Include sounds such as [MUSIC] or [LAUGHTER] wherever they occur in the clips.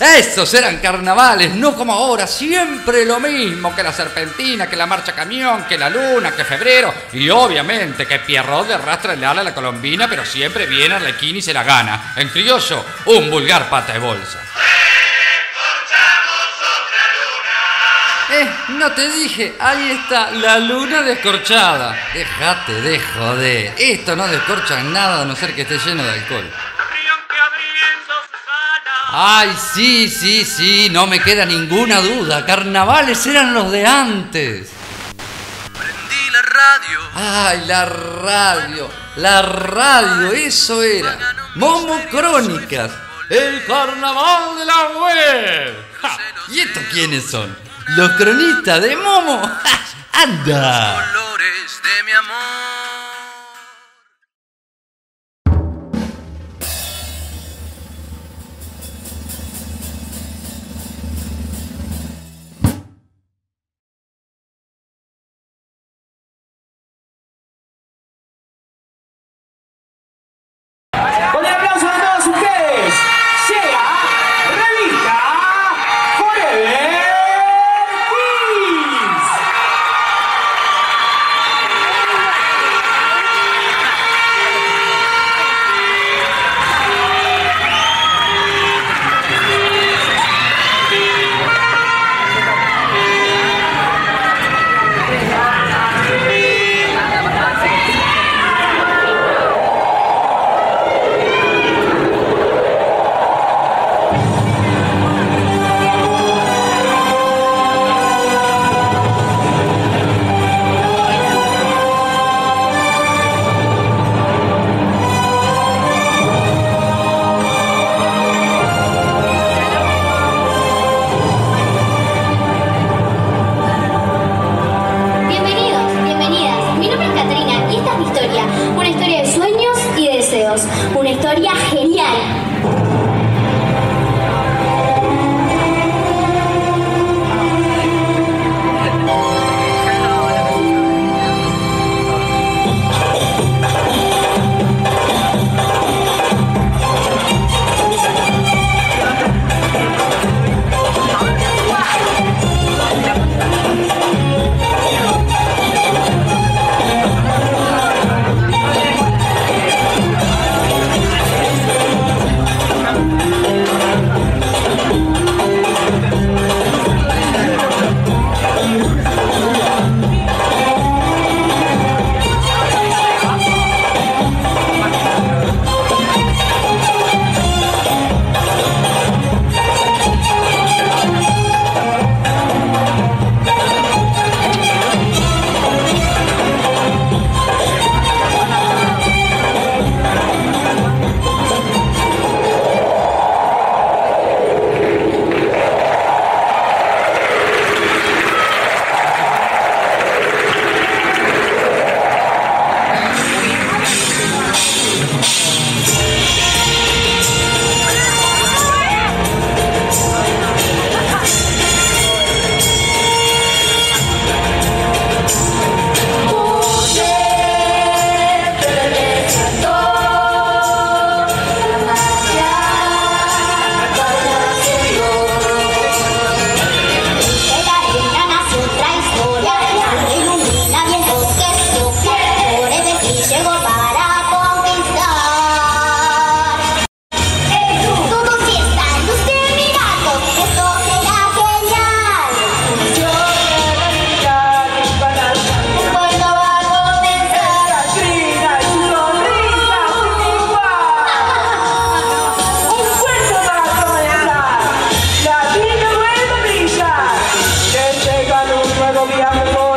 Esos eran carnavales, no como ahora, siempre lo mismo, que la serpentina, que la marcha camión, que la luna, que febrero, y obviamente que Pierrot de rastra el ala a la colombina, pero siempre viene Arlequín y se la gana. En criollo, un vulgar pata de bolsa. Eh, no te dije, ahí está, la luna descorchada. Déjate de joder, esto no descorcha nada a no ser que esté lleno de alcohol. Ay, sí, sí, sí, no me queda ninguna duda. Carnavales eran los de antes. Prendí la radio. Ay, la radio, la radio, eso era. Momo Crónicas, el carnaval de la web. Ja, ¿Y estos quiénes son? Los cronistas de Momo. [LAUGHS] Ja, ¡Anda! Colores de mi amor. gobierno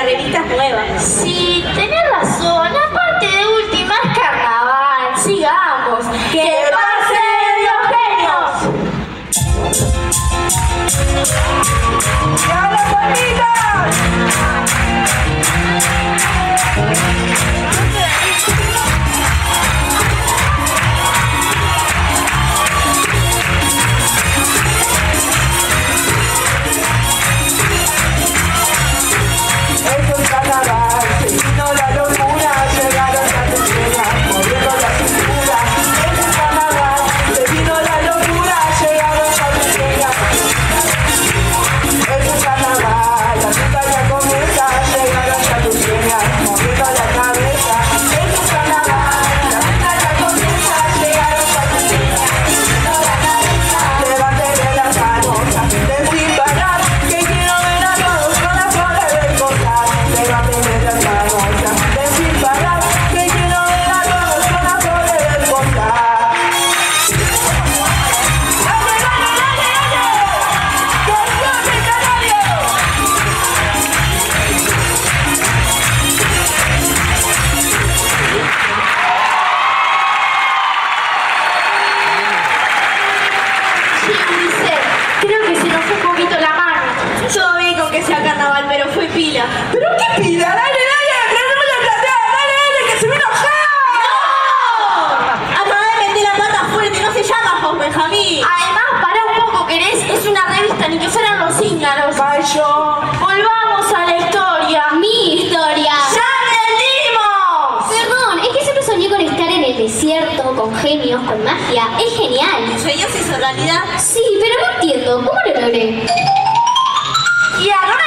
la revista nueva. Sí, tenés razón. tus sueños se hizo realidad. Sí, pero no entiendo. ¿Cómo lo logré? Y ahora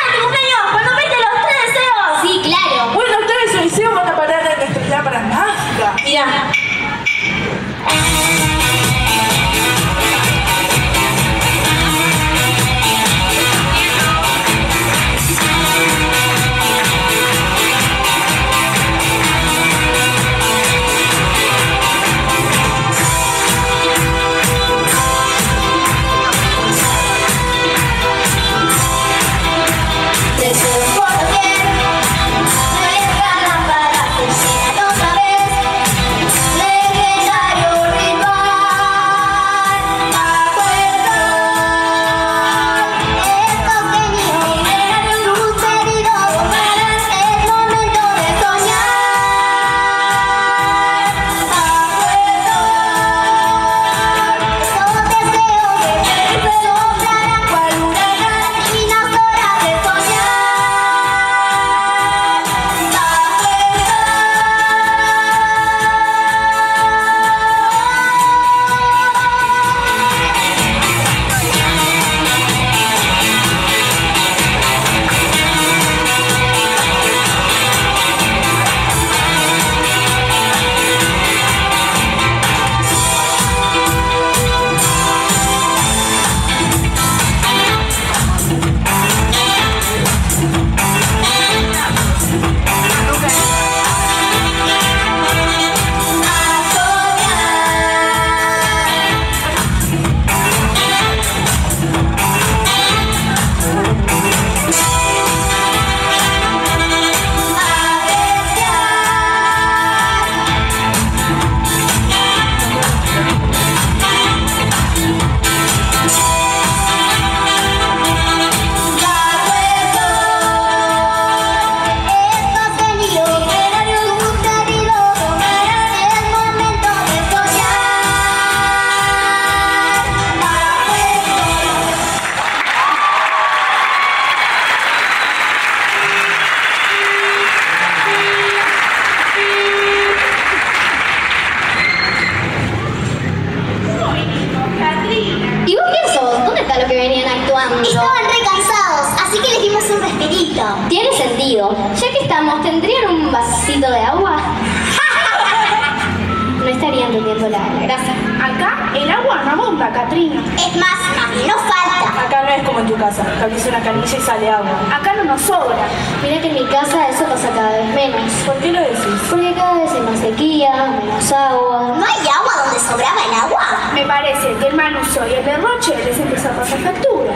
divertido. Ya que estamos, ¿tendrían un vasito de agua? No estarían entendiendo la, la grasa. Acá el agua no abunda, Katrina. Es más, mami, no falta. Acá no es como en tu casa, que abrís una canilla y sale agua. Acá no nos sobra. Mira que en mi casa eso pasa cada vez menos. ¿Por qué lo decís? Porque cada vez hay más sequía, menos agua. ¿No hay agua donde sobraba el agua? Me parece que el mal uso y el derroche les empieza a pasar factura.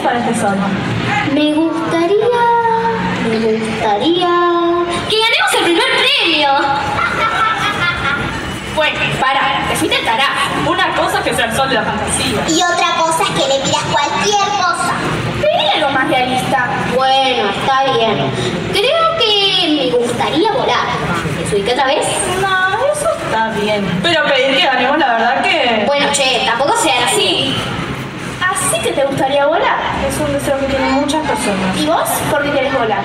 Para este sol? Me gustaría. Me gustaría. ¡Que ganemos el primer premio! [LAUGHS] Bueno, para, te fuiste carajo. Una cosa es que sea el sol de la fantasía. Y otra cosa es que le pidas cualquier cosa. Pedí algo más realista. Bueno, está bien. Creo que me gustaría volar. ¿Me ubiqué otra vez? No, eso está bien. Pero pedir que ganemos, la verdad que... Bueno, che, tampoco sean así. Te gustaría volar. Es un deseo que tienen muchas personas. ¿Y vos por qué querés volar?